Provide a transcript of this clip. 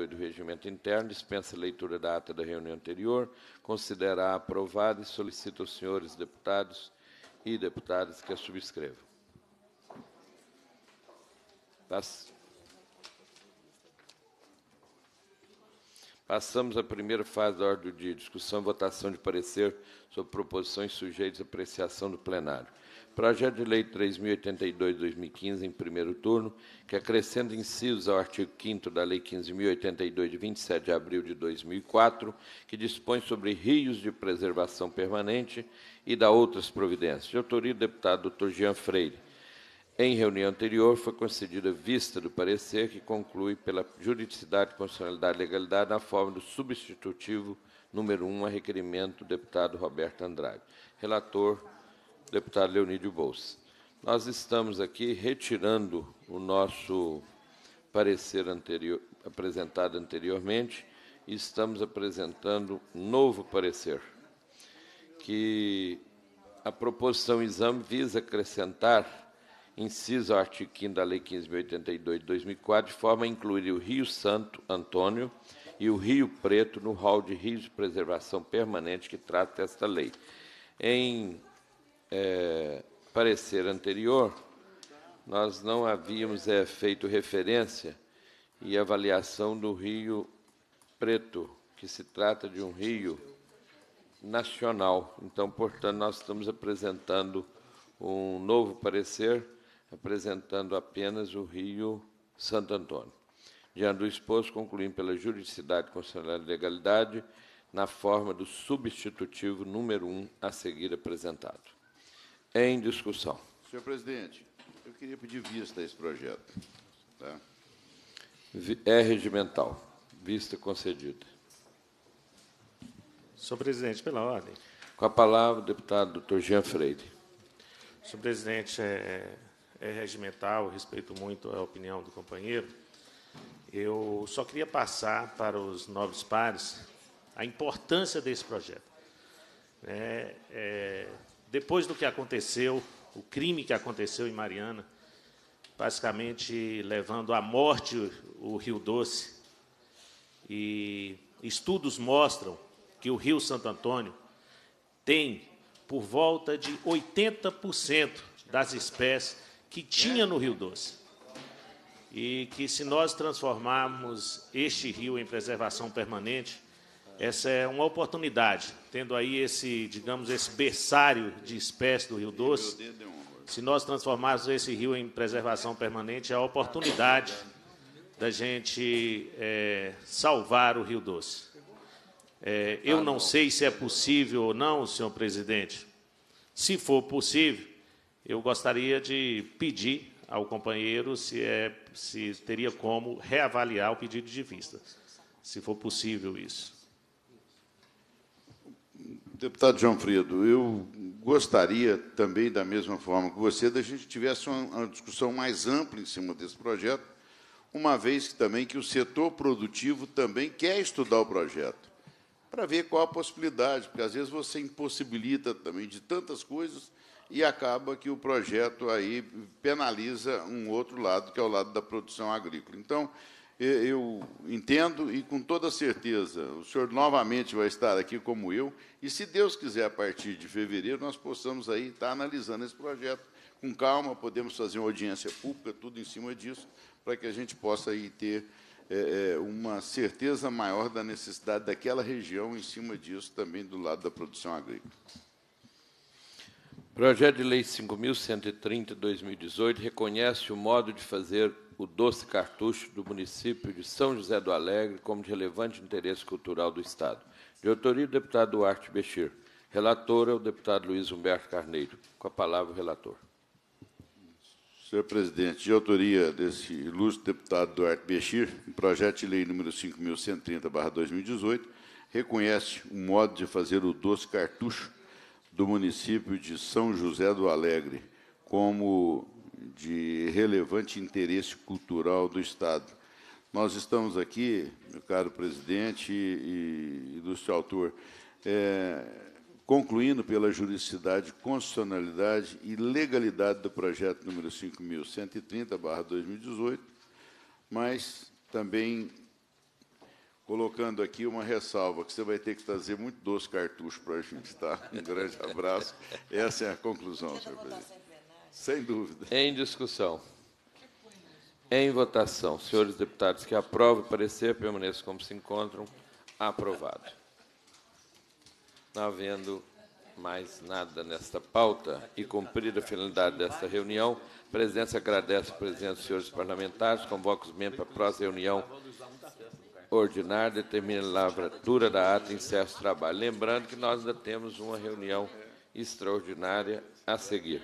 182 do Regimento Interno, dispensa a leitura da ata da reunião anterior, considera aprovada e solicita aos senhores deputados e deputadas que a subscrevam. Pass- Passamos à primeira fase da ordem do dia, discussão e votação de parecer sobre proposições sujeitas à apreciação do plenário. Projeto de Lei 3.082-2015, em primeiro turno, que acrescenta incisos ao artigo 5 da Lei 15.082, de 27 de abril de 2004, que dispõe sobre rios de preservação permanente e da outras providências. De autoria do deputado Dr. Jean Freire. Em reunião anterior, foi concedida vista do parecer que conclui pela juridicidade, constitucionalidade e legalidade na forma do substitutivo número 1 a requerimento do deputado Roberto Andrade. Relator, deputado Leonídio Bolsa. Nós estamos aqui retirando o nosso parecer anterior, apresentado anteriormente e estamos apresentando um novo parecer, que a proposição exame visa acrescentar inciso artigo 5 da Lei 15.082 de 2004, de forma a incluir o Rio Santo Antônio e o Rio Preto no rol de rios de preservação permanente que trata esta lei. Em eh, parecer anterior, nós não havíamos eh, feito referência e avaliação do Rio Preto, que se trata de um rio nacional. Então, portanto, nós estamos apresentando um novo parecer, apresentando apenas o Rio Santo Antônio. Diante do exposto, concluindo pela juridicidade, constitucionalidade e legalidade, na forma do substitutivo número 1 a seguir apresentado. Em discussão. Senhor presidente, eu queria pedir vista a esse projeto. Tá? É regimental. Vista concedida. Senhor presidente, pela ordem. Com a palavra, o deputado Dr. Jean Freire. Senhor presidente, é, é regimental, respeito muito a opinião do companheiro. Eu só queria passar para os nobres pares a importância desse projeto. É, é, depois do que aconteceu, o crime que aconteceu em Mariana, basicamente levando à morte o Rio Doce, e estudos mostram que o Rio Santo Antônio tem por volta de 80% das espécies que tinha no Rio Doce. E que se nós transformarmos este rio em preservação permanente, essa é uma oportunidade, tendo aí esse, digamos, esse berçário de espécies do Rio Doce, se nós transformarmos esse rio em preservação permanente, é a oportunidade da gente eh, salvar o Rio Doce. É, eu não sei se é possível ou não, senhor presidente. Se for possível, eu gostaria de pedir ao companheiro se, é, se teria como reavaliar o pedido de vista, se for possível isso. Deputado João Fredo, eu gostaria também, da mesma forma que você, da gente tivesse uma, uma discussão mais ampla em cima desse projeto, uma vez que também que o setor produtivo também quer estudar o projeto, para ver qual a possibilidade, porque às vezes você impossibilita também de tantas coisas e acaba que o projeto aí penaliza um outro lado, que é o lado da produção agrícola. Então, eu entendo e com toda certeza o senhor novamente vai estar aqui como eu e se Deus quiser a partir de fevereiro nós possamos aí estar analisando esse projeto com calma, podemos fazer uma audiência pública, tudo em cima disso, para que a gente possa aí ter eh, eh, uma certeza maior da necessidade daquela região em cima disso também do lado da produção agrícola. Projeto de Lei 5.130, 2018, reconhece o modo de fazer o doce cartucho do município de São José do Alegre como de relevante interesse cultural do Estado. De autoria do deputado Duarte Bechir. Relator é o deputado Luiz Humberto Carneiro. Com a palavra, o relator. Senhor presidente, de autoria desse ilustre deputado Duarte Bechir, o projeto de lei número 5.130, 2018, reconhece o modo de fazer o doce cartucho do município de São José do Alegre como de relevante interesse cultural do Estado. Nós estamos aqui, meu caro presidente e ilustre autor, é, concluindo pela juridicidade, constitucionalidade e legalidade do projeto número 5.130, 2018, mas também colocando aqui uma ressalva, que você vai ter que trazer muito doce cartucho para a gente, tá? Um grande abraço. Essa é a conclusão, senhor presidente. Sem dúvida. Em discussão. Em votação. Senhores deputados que aprovam o parecer, permaneçam como se encontram. Aprovado. Não havendo mais nada nesta pauta e cumprida a finalidade desta reunião, a presidência agradece a presença dos senhores parlamentares, convoca os membros para a próxima reunião ordinária, determina a lavratura da ata e encerra o trabalho. Lembrando que nós ainda temos uma reunião extraordinária a seguir.